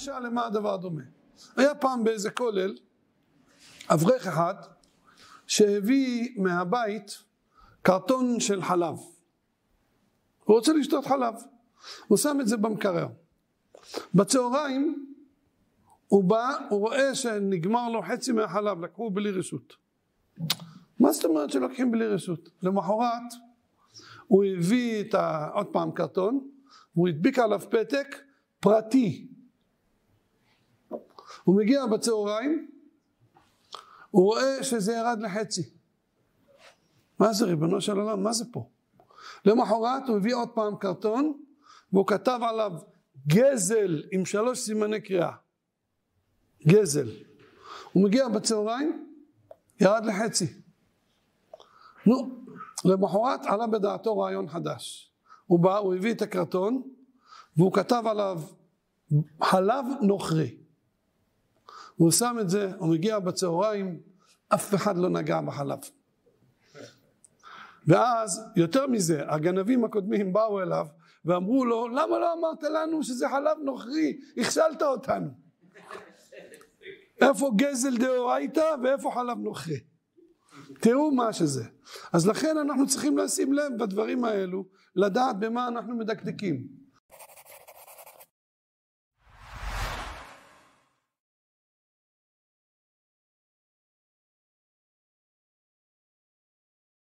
משל למה הדבר דומה. היה פעם באיזה כולל אברך אחד שהביא מהבית קרטון של חלב. הוא רוצה לשתות חלב. הוא שם את זה במקרר. בצהריים הוא בא, הוא רואה שנגמר לו חצי מהחלב, לקחו בלי רשות. מה זאת אומרת שלוקחים בלי רשות? למחרת הוא הביא את ה... עוד פעם קרטון, והוא הדביק עליו פתק פרטי. הוא מגיע בצהריים, הוא רואה שזה ירד לחצי. מה זה ריבונו של עולם? מה זה פה? למחרת הוא הביא עוד פעם קרטון והוא כתב עליו גזל עם שלוש סימני קריאה. גזל. הוא מגיע בצהריים, ירד לחצי. נו, למחרת עלה בדעתו רעיון חדש. הוא בא, הוא הביא את הקרטון והוא כתב עליו חלב נוכרי. הוא שם את זה, הוא מגיע בצהריים, אף אחד לא נגע בחלב. ואז, יותר מזה, הגנבים הקודמים באו אליו ואמרו לו, למה לא אמרת לנו שזה חלב נוכרי? הכשלת אותנו. איפה גזל דאורייתא ואיפה חלב נוכרי? תראו מה שזה. אז לכן אנחנו צריכים לשים לב בדברים האלו, לדעת במה אנחנו מדקדקים.